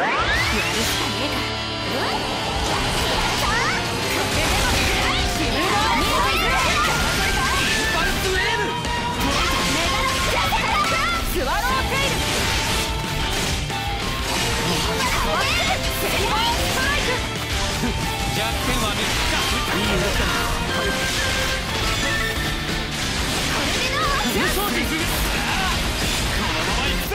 やるしかねえか。このままいくぜ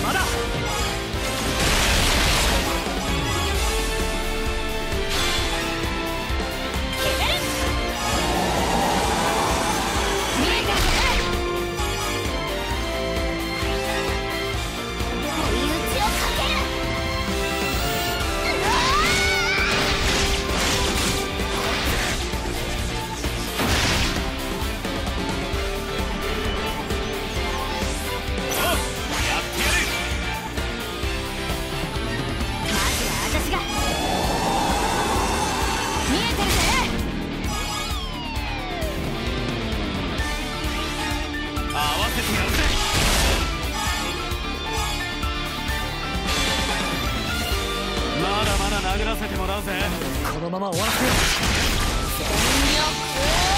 まだだ。まだまだ殴らせてもらうぜ。このまま終わらせよう。全力